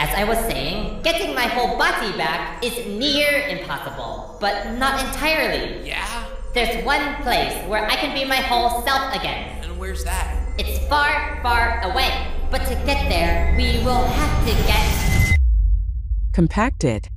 As I was saying, getting my whole body back is near impossible, but not entirely. Yeah? There's one place where I can be my whole self again. And where's that? It's far, far away. But to get there, we will have to get compacted